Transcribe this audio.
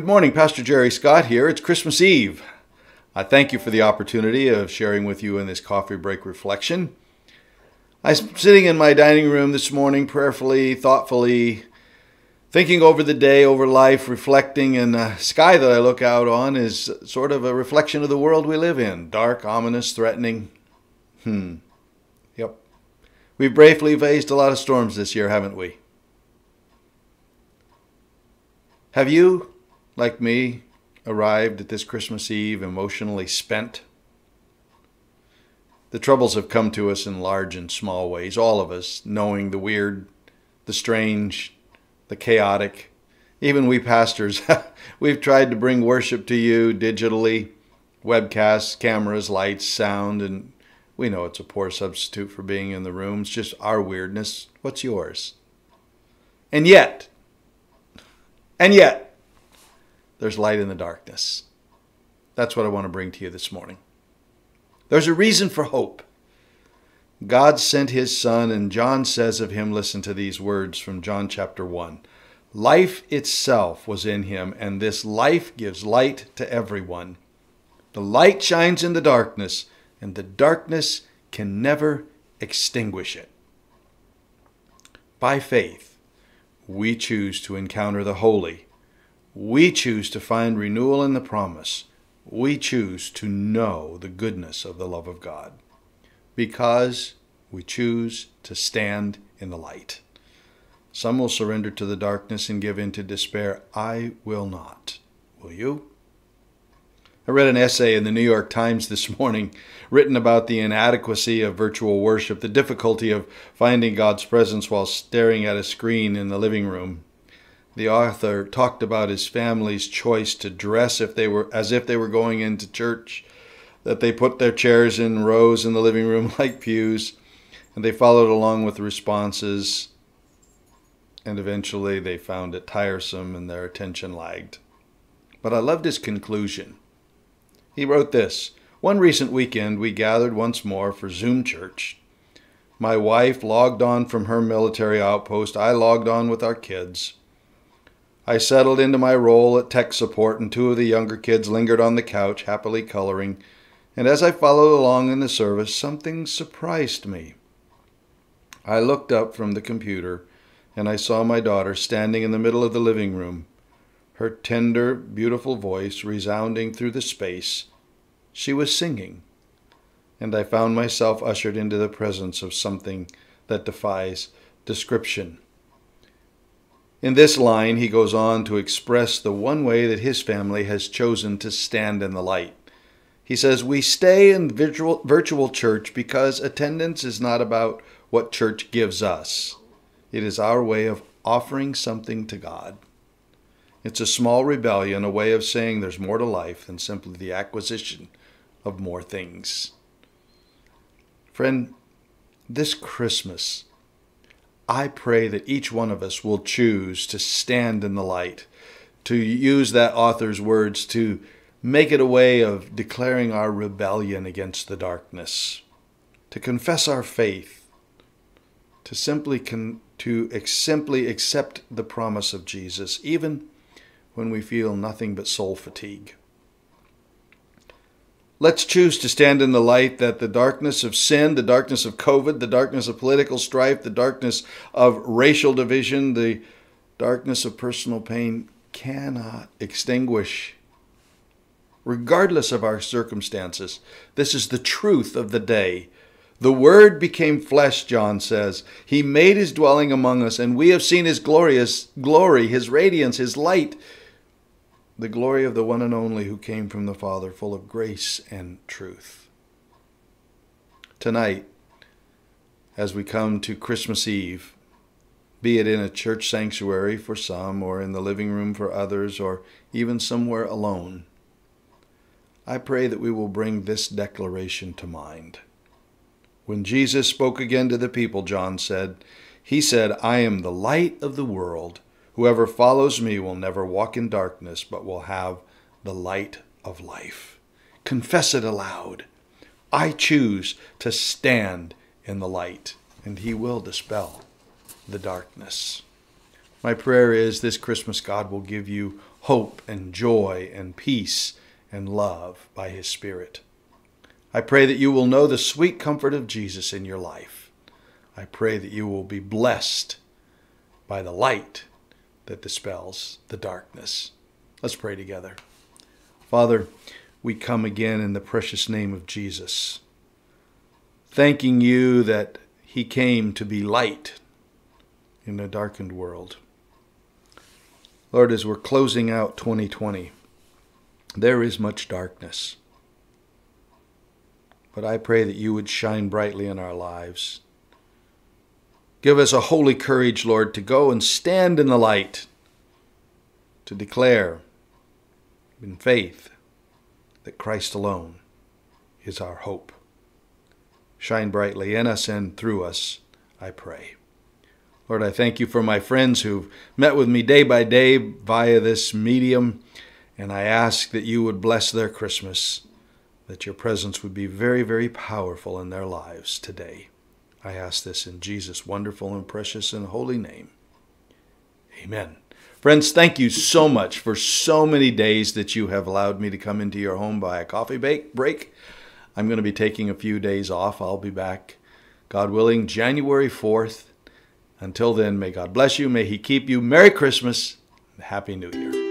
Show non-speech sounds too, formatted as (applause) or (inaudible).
morning, Pastor Jerry Scott here. It's Christmas Eve. I thank you for the opportunity of sharing with you in this coffee break reflection. I'm sitting in my dining room this morning, prayerfully, thoughtfully, thinking over the day, over life, reflecting, and the sky that I look out on is sort of a reflection of the world we live in dark, ominous, threatening. Hmm. Yep. We've bravely faced a lot of storms this year, haven't we? Have you like me, arrived at this Christmas Eve emotionally spent? The troubles have come to us in large and small ways, all of us, knowing the weird, the strange, the chaotic. Even we pastors, (laughs) we've tried to bring worship to you digitally, webcasts, cameras, lights, sound, and we know it's a poor substitute for being in the room. It's just our weirdness. What's yours? And yet, and yet, there's light in the darkness. That's what I want to bring to you this morning. There's a reason for hope. God sent his Son, and John says of him, listen to these words from John chapter 1. Life itself was in him, and this life gives light to everyone. The light shines in the darkness, and the darkness can never extinguish it. By faith, we choose to encounter the holy we choose to find renewal in the promise. We choose to know the goodness of the love of God because we choose to stand in the light. Some will surrender to the darkness and give in to despair. I will not. Will you? I read an essay in the New York Times this morning written about the inadequacy of virtual worship, the difficulty of finding God's presence while staring at a screen in the living room. The author talked about his family's choice to dress if they were as if they were going into church, that they put their chairs in rows in the living room (laughs) like pews, and they followed along with responses, and eventually they found it tiresome and their attention lagged. But I loved his conclusion. He wrote this One recent weekend, we gathered once more for Zoom church. My wife logged on from her military outpost. I logged on with our kids. I settled into my role at tech support, and two of the younger kids lingered on the couch, happily coloring. And as I followed along in the service, something surprised me. I looked up from the computer, and I saw my daughter standing in the middle of the living room, her tender, beautiful voice resounding through the space. She was singing, and I found myself ushered into the presence of something that defies description. In this line, he goes on to express the one way that his family has chosen to stand in the light. He says, We stay in virtual, virtual church because attendance is not about what church gives us, it is our way of offering something to God. It's a small rebellion, a way of saying there's more to life than simply the acquisition of more things. Friend, this Christmas, I pray that each one of us will choose to stand in the light, to use that author's words to make it a way of declaring our rebellion against the darkness, to confess our faith, to simply con- to simply accept the promise of Jesus, even when we feel nothing but soul fatigue. Let's choose to stand in the light that the darkness of sin, the darkness of COVID, the darkness of political strife, the darkness of racial division, the darkness of personal pain cannot extinguish. Regardless of our circumstances, this is the truth of the day. The Word became flesh, John says. He made his dwelling among us, and we have seen his glorious glory, his radiance, his light the glory of the one and only who came from the Father, full of grace and truth. Tonight, as we come to Christmas Eve, be it in a church sanctuary for some, or in the living room for others, or even somewhere alone, I pray that we will bring this declaration to mind. When Jesus spoke again to the people, John said, He said, I am the light of the world. Whoever follows me will never walk in darkness, but will have the light of life. Confess it aloud. I choose to stand in the light, and He will dispel the darkness. My prayer is this Christmas, God will give you hope and joy and peace and love by His Spirit. I pray that you will know the sweet comfort of Jesus in your life. I pray that you will be blessed by the light that dispels the darkness. Let's pray together. Father, we come again in the precious name of Jesus, thanking you that he came to be light in a darkened world. Lord, as we're closing out 2020, there is much darkness. But I pray that you would shine brightly in our lives. Give us a holy courage, Lord, to go and stand in the light, to declare in faith that Christ alone is our hope. Shine brightly in us and through us, I pray. Lord, I thank you for my friends who've met with me day by day via this medium, and I ask that you would bless their Christmas, that your presence would be very, very powerful in their lives today. I ask this in Jesus' wonderful and precious and holy name. Amen. Friends, thank you so much for so many days that you have allowed me to come into your home by a coffee break. I'm going to be taking a few days off. I'll be back, God willing, January 4th. Until then, may God bless you. May He keep you. Merry Christmas. Happy New Year.